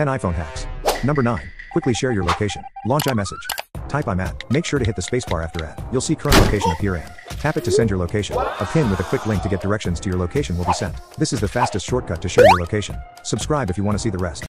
10 iPhone hacks. Number 9. Quickly share your location. Launch iMessage. Type I'm at. Make sure to hit the spacebar after at. You'll see current location appear and tap it to send your location. A pin with a quick link to get directions to your location will be sent. This is the fastest shortcut to share your location. Subscribe if you want to see the rest.